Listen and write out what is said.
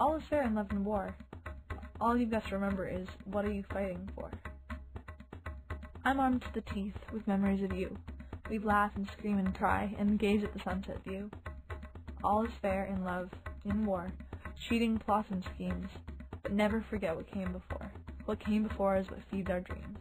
All is fair in love and war. All you've got to remember is, what are you fighting for? I'm armed to the teeth with memories of you. We laugh and scream and cry and gaze at the sunset view. All is fair in love, in war, cheating plots and schemes, but never forget what came before. What came before is what feeds our dreams.